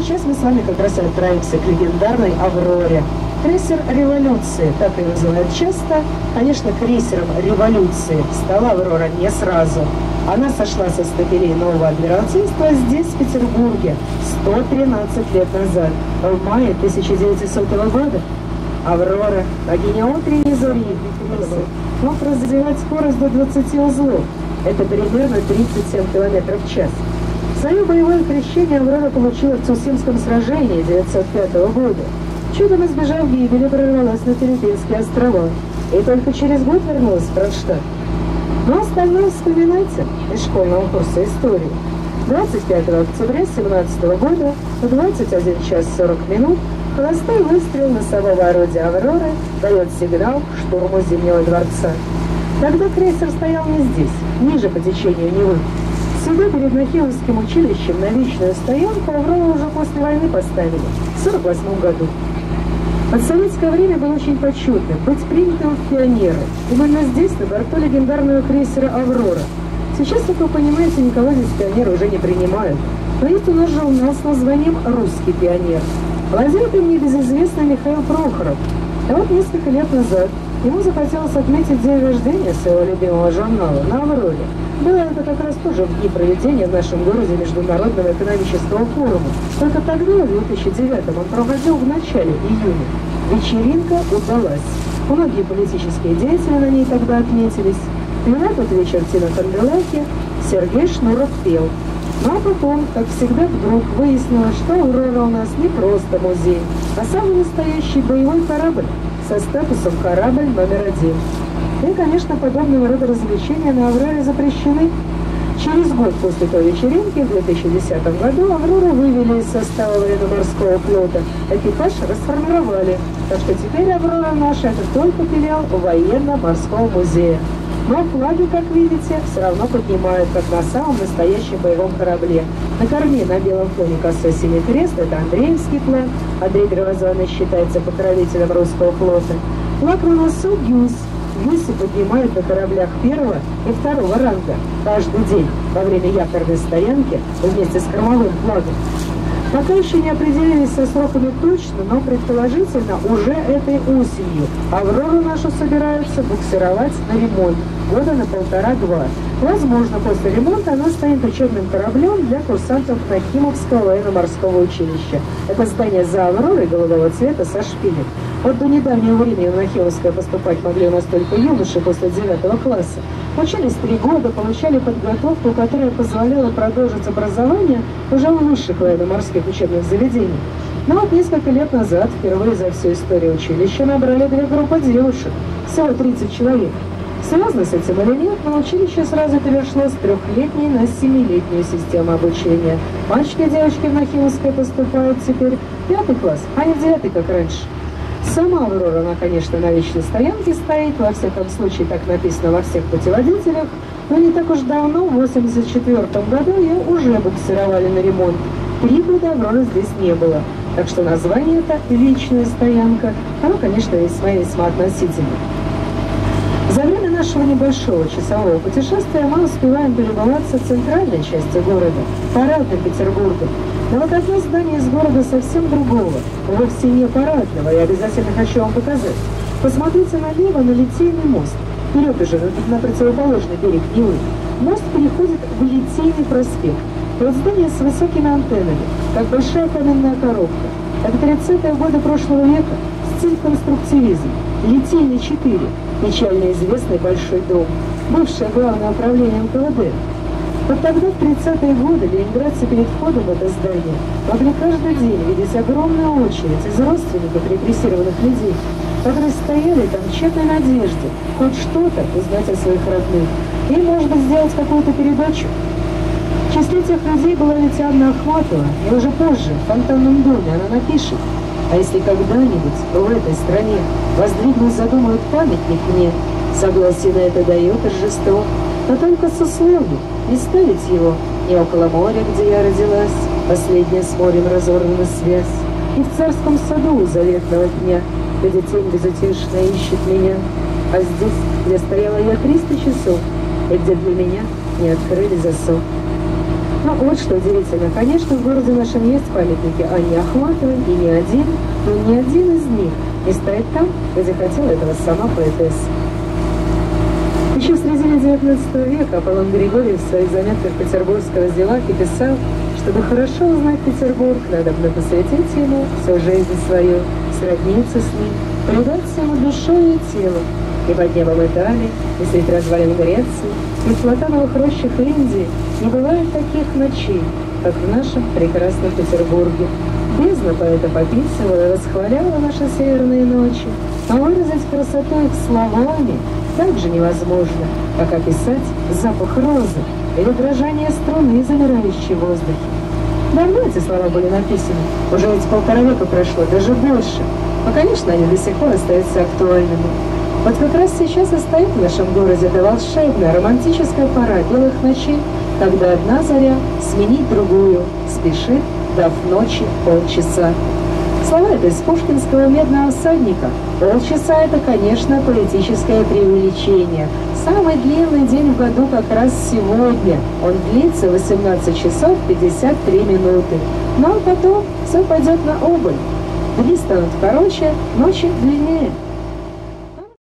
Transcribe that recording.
сейчас мы с вами как раз отправимся к легендарной «Авроре». Крейсер революции, так и называют часто. Конечно, крейсером революции стала «Аврора» не сразу. Она сошла со стапелей нового адмиралтейства здесь, в Петербурге, 113 лет назад, в мае 1900 года. «Аврора» богиня утренней зари, мог развивать скорость до 20 узлов. Это примерно 37 км в час. Свое боевое крещение Аврора получила в Цусимском сражении 1905 года. Чудом избежав гибели, прорвалась на Филиппинские острова и только через год вернулась в Кронштадт. Но остальное вспоминайте из школьного курса истории. 25 октября 17 года в 21 час 40 минут холостой выстрел носового орудия «Авроры» дает сигнал штурму Зимнего дворца. Тогда крейсер стоял не здесь, ниже по течению Невы. Сюда перед Нахиловским училищем на вечную стоянку «Аврору» уже после войны поставили, в 48 году. Под советское время было очень почетным быть принятым в пионеры. Именно здесь, на борту легендарного крейсера «Аврора». Сейчас, как вы понимаете, никого здесь пионеры уже не принимают. Но есть у нас журнал с названием «Русский пионер». Владел им небезызвестный Михаил Прохоров. А вот несколько лет назад ему захотелось отметить день рождения своего любимого журнала на «Авроре». Было это как раз тоже в дни проведения в нашем городе Международного экономического форума. Только тогда, в 2009 он проводил в начале июня. Вечеринка удалась. Многие политические деятели на ней тогда отметились. Меня тот вечер Тина Канделаки, Сергей Шнуров пел. Ну а потом, как всегда, вдруг выяснилось, что «Аврора» у нас не просто музей, а самый настоящий боевой корабль со статусом «Корабль номер один». И, конечно, подобного рода развлечения на «Авроре» запрещены. Через год после той вечеринки, в 2010 году, «Аврору» вывели из состава военно-морского флота. Экипаж расформировали. Так что теперь «Аврора» наша – это только филиал военно-морского музея. Но флаги, как видите, все равно поднимают, как на самом настоящем боевом корабле. На корме на белом фоне косой синий крест – это Андреевский флаг. Андрей Первозванный считается покровителем русского флота. Флаг на носу – Гюс. Гуси поднимают на кораблях первого и второго ранга каждый день во время якорной стоянки вместе с кормовым флагом. Пока еще не определились со сроками точно, но предположительно уже этой осенью «Аврору» нашу собираются буксировать на ремонт года на полтора-два. Возможно, после ремонта она станет учебным кораблем для курсантов Нахимовского военно-морского училища. Это здание за «Авророй» голубого цвета со шпилем. Вот до недавнего времени в Нахимовское поступать могли у нас только юноши после девятого класса. Учились три года, получали подготовку, которая позволяла продолжить образование уже в высших военно-морских учебных заведениях. Но вот несколько лет назад, впервые за всю историю училища, набрали две группы девушек, всего 30 человек. Связано с этим нет, но училище сразу перешло с трехлетней на семилетнюю систему обучения. Мальчики и девочки в Нахимовское поступают теперь в пятый класс, а не в девятый, как раньше. Сама Аврора, она, конечно, на вечной стоянке стоит, во всяком случае, так написано во всех путеводителях, но не так уж давно, в 84 году, ее уже буксировали на ремонт. Три года Авроры здесь не было, так что название это «Вечная стоянка», оно, конечно, весьма-весьма относительно. За время нашего небольшого часового путешествия мы успеваем перебываться в центральной части города, парадной Петербурга. Но вот одно здание из города совсем другого, вовсе не парадного, я обязательно хочу вам показать. Посмотрите налево на Литейный мост. Вперед уже, на, на противоположный берег Невы. Мост переходит в Литейный проспект. И вот здание с высокими антеннами, как большая каменная коробка. Это 30-е годы прошлого века, стиль конструктивизма. Литейный-4, печально известный Большой дом, бывшее главное управление КВД. Вот тогда, в 30-е годы, ленинградцы перед входом в это здание могли каждый день видеть огромную очередь из родственников репрессированных людей, которые стояли там в тщетной надежде хоть что-то узнать о своих родных. И, может быть, сделать какую-то передачу. В числе тех людей была Летяна Ахматова, и уже позже в фонтанном доме она напишет – а если когда-нибудь в этой стране воздвигнуть задумают памятник мне, согласие на это дает торжество, но только с условием не ставить его не около моря, где я родилась, последняя с морем разорвана связь, и в царском саду у заветного дня, где тень безутешно ищет меня, а здесь, где стояла я триста часов, и где для меня не открыли засов. Но ну, вот что удивительно. Конечно, в городе нашем есть памятники Анне Ахматовой, и не один, но ни один из них не стоит там, где хотела этого сама поэтесса. Еще в середине XIX века Аполлон Григорьев в своих заметках петербургского зеваки писал, чтобы хорошо узнать Петербург, надо бы посвятить ему всю жизнь свою, сродниться с ним, предаться ему душой и телом, и под небом Италии, и среди развалин Греции, и в платановых рощах Индии не бывает таких ночей, как в нашем прекрасном Петербурге. Бездна поэта пописывала и восхваляла наши северные ночи, а выразить красоту их словами так же невозможно, как описать запах розы или дрожание струны, замирающей в воздухе. Давно эти слова были написаны, уже ведь полтора века прошло, даже больше. Но, конечно, они до сих пор остаются актуальными. Вот как раз сейчас и стоит в нашем городе эта волшебная, романтическая пора белых ночей, когда одна заря сменить другую, спешит, дав ночи полчаса. Слова это из пушкинского «Медного всадника». Полчаса – это, конечно, политическое преувеличение. Самый длинный день в году как раз сегодня. Он длится 18 часов 53 минуты. Но потом все пойдет на убыль. Дни станут короче, ночи длиннее.